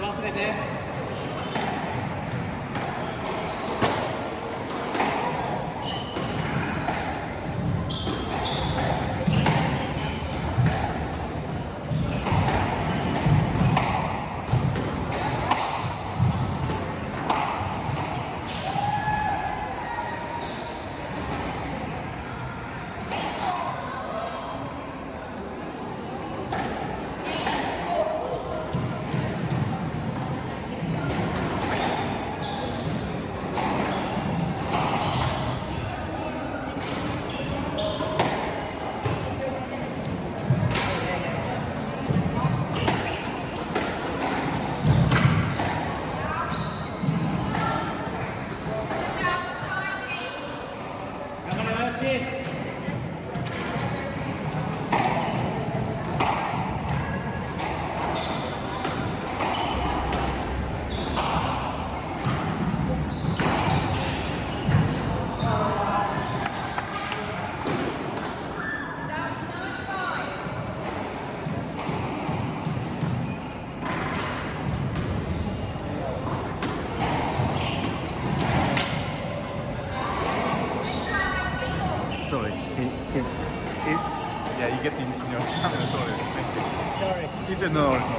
忘れて。No no